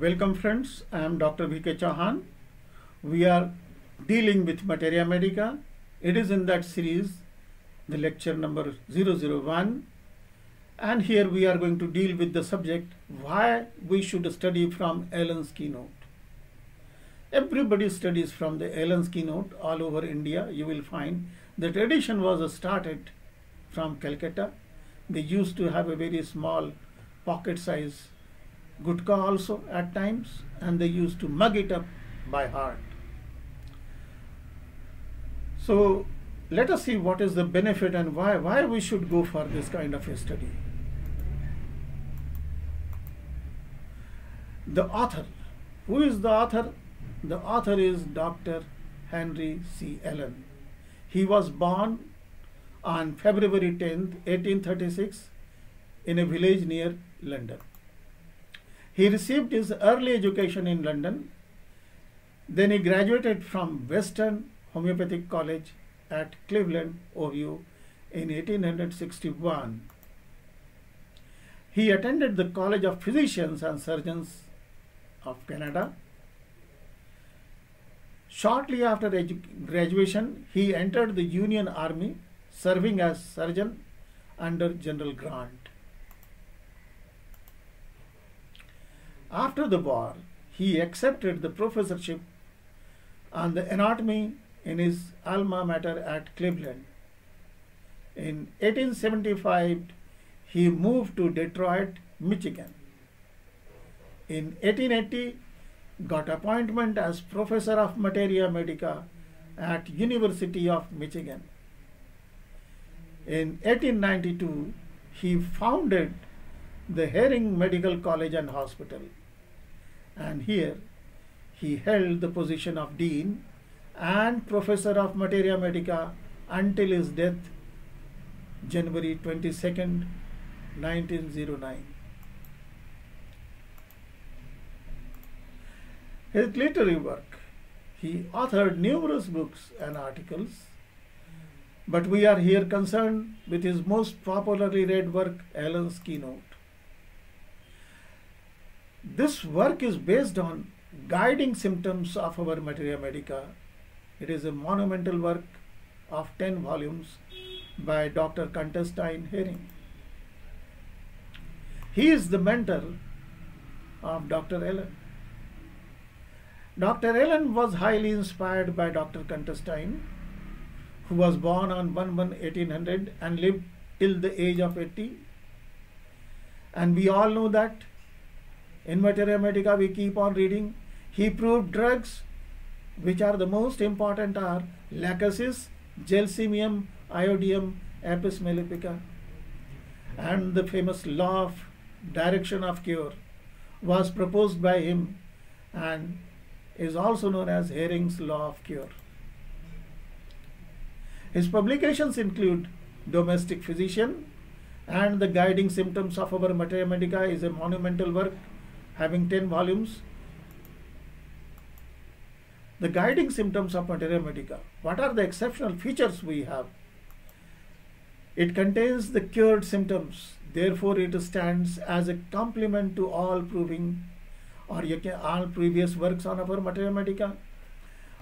Welcome friends, I am Dr. V.K. Chauhan. We are dealing with Materia Medica. It is in that series, the lecture number 001 and here we are going to deal with the subject why we should study from Allen's keynote. Everybody studies from the Allen's keynote all over India. You will find the tradition was started from Calcutta. They used to have a very small pocket size gutka also at times and they used to mug it up by heart. So let us see what is the benefit and why, why we should go for this kind of a study. The author. Who is the author? The author is Dr. Henry C. Allen. He was born on February 10th, 1836 in a village near London. He received his early education in London. Then he graduated from Western Homeopathic College at Cleveland, Ohio in 1861. He attended the College of Physicians and Surgeons of Canada. Shortly after graduation, he entered the Union Army, serving as surgeon under General Grant. After the war, he accepted the professorship on the anatomy in his alma mater at Cleveland. In 1875, he moved to Detroit, Michigan. In 1880, got appointment as professor of materia medica at University of Michigan. In 1892, he founded the Hering Medical College and Hospital. And here he held the position of dean and professor of materia medica until his death January 22nd, 1909. His literary work, he authored numerous books and articles, but we are here concerned with his most popularly read work, Allen's Keynote. This work is based on guiding symptoms of our materia medica. It is a monumental work of 10 volumes by Dr. Constantine Hering. He is the mentor of Dr. Allen. Dr. Allen was highly inspired by Dr. Constantine, who was born on 1 1 1800 and lived till the age of 80. And we all know that in Materia Medica we keep on reading. He proved drugs which are the most important are lachesis, gelsemium, iodium, apis mellifica. And the famous law of direction of cure was proposed by him and is also known as Hering's law of cure. His publications include Domestic Physician and The Guiding Symptoms of Our Materia Medica is a monumental work having 10 volumes. The Guiding Symptoms of Materia Medica. What are the exceptional features we have? It contains the cured symptoms. Therefore, it stands as a complement to all proving or all previous works on our materia medica.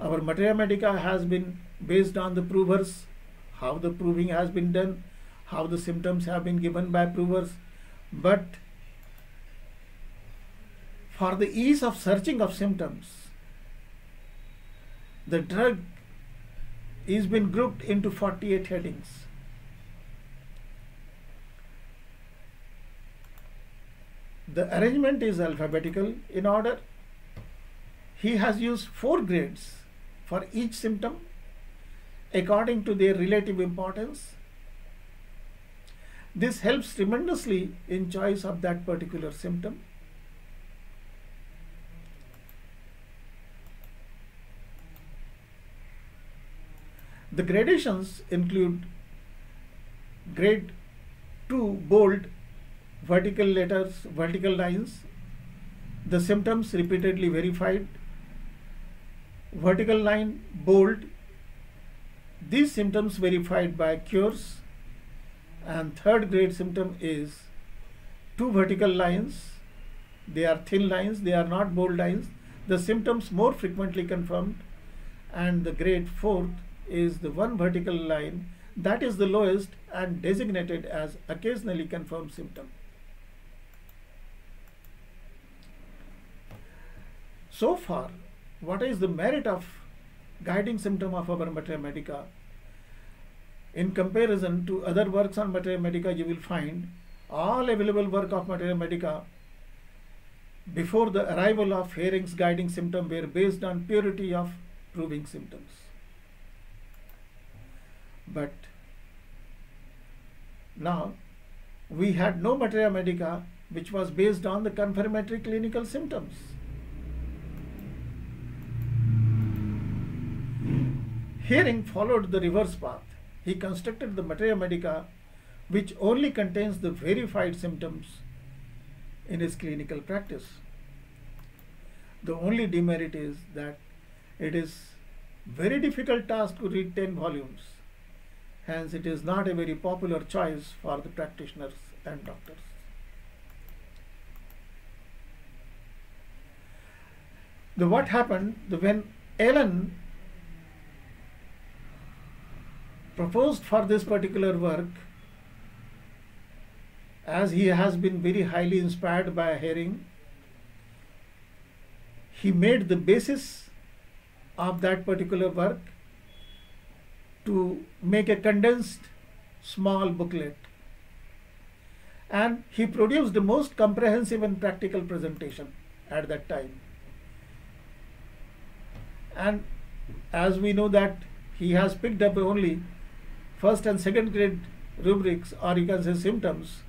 Our materia medica has been based on the provers, how the proving has been done, how the symptoms have been given by provers. But for the ease of searching of symptoms, the drug is been grouped into 48 headings. The arrangement is alphabetical in order. He has used four grades for each symptom according to their relative importance. This helps tremendously in choice of that particular symptom. The gradations include grade 2 bold vertical letters, vertical lines, the symptoms repeatedly verified, vertical line, bold, these symptoms verified by cures, and third grade symptom is two vertical lines They are thin lines, they are not bold lines. The symptoms more frequently confirmed. And the grade fourth is the one vertical line that is the lowest and designated as occasionally confirmed symptom. So far, what is the merit of guiding symptom of our materia medica? In comparison to other works on materia medica, you will find all available work of materia medica before the arrival of Hering's guiding symptom were based on purity of proving symptoms. But now we had no materia medica which was based on the confirmatory clinical symptoms. Hering followed the reverse path. He constructed the materia medica which only contains the verified symptoms in his clinical practice. The only demerit is that it is very difficult task to read 10 volumes. Hence, it is not a very popular choice for the practitioners and doctors. The what happened the, when Allen proposed for this particular work, as he has been very highly inspired by Hering, he made the basis of that particular work to make a condensed small booklet. And he produced the most comprehensive and practical presentation at that time. And as we know that he has picked up only first and second grade rubrics or you can say symptoms.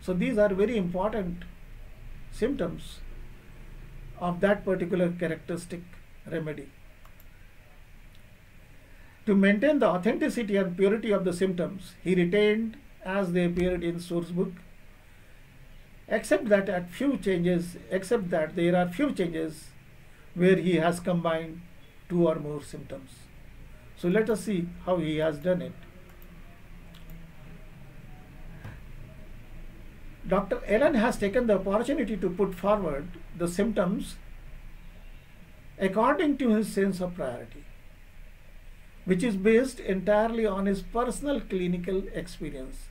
So these are very important symptoms of that particular characteristic remedy. To maintain the authenticity and purity of the symptoms, he retained as they appeared in source book, except that at few changes, except that there are few changes where he has combined two or more symptoms. So let us see how he has done it. Dr. Allen has taken the opportunity to put forward the symptoms according to his sense of priority, which is based entirely on his personal clinical experience.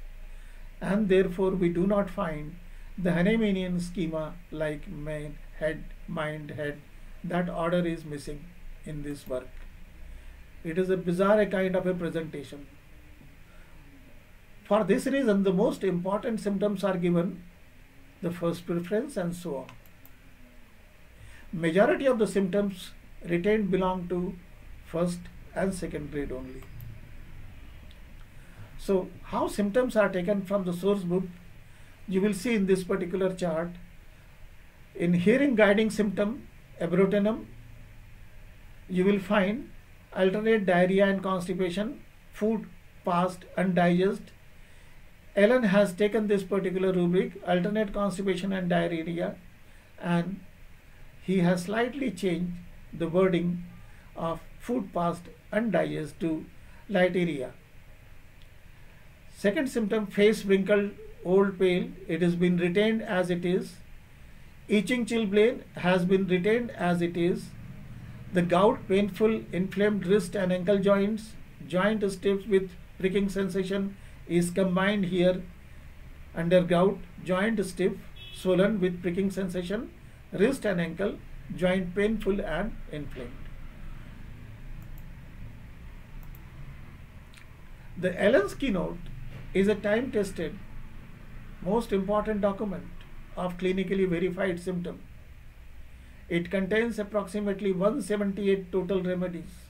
And therefore, we do not find the Hahnemannian schema like mind, head, mind, head. That order is missing in this work. It is a bizarre kind of a presentation. For this reason, the most important symptoms are given the first preference and so on. Majority of the symptoms retained belong to first and second grade only. So, how symptoms are taken from the source book, you will see in this particular chart. In Hering guiding symptom, abrotanum, you will find alternate diarrhea and constipation, food passed undigested, Allen has taken this particular rubric, alternate constipation and diarrhea, and he has slightly changed the wording of food passed undigested to lientery. Second symptom, face wrinkled, old pale, it has been retained as it is. Itching chilblain has been retained as it is. The gout, painful, inflamed wrist and ankle joints, joint stiff with pricking sensation is combined here under gout, joint stiff, swollen with pricking sensation, wrist and ankle, joint painful and inflamed. The Allen's keynote is a time-tested, most important document of clinically verified symptom. It contains approximately 178 total remedies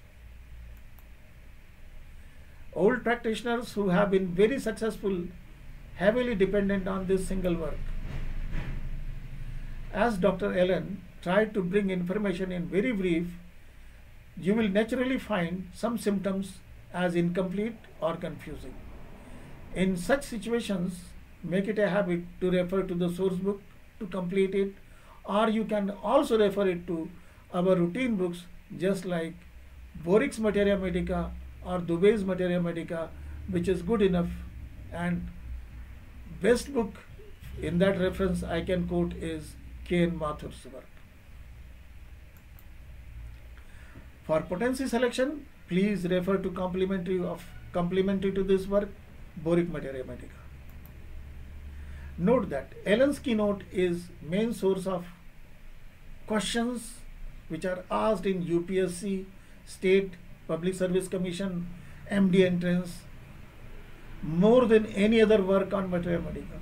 old practitioners who have been very successful heavily dependent on this single work. As Dr. Allen tried to bring information in very brief, you will naturally find some symptoms as incomplete or confusing. In such situations, make it a habit to refer to the source book to complete it, or you can also refer it to our routine books just like Boericke's Materia Medica or Dubé's Materia Medica, which is good enough. And best book in that reference I can quote is K. N. Mathur's work. For potency selection, please refer to complementary of complementary to this work, Boericke Materia Medica. Note that Allen's keynote is main source of questions which are asked in UPSC, State Public Service Commission, MD entrance, more than any other work on Materia Medica.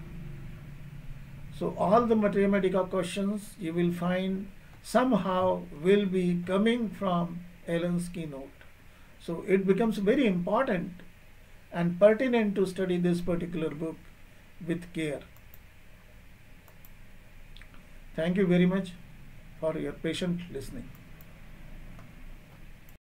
So all the Materia Medica questions you will find somehow will be coming from Allen's keynote. So it becomes very important and pertinent to study this particular book with care. Thank you very much for your patient listening.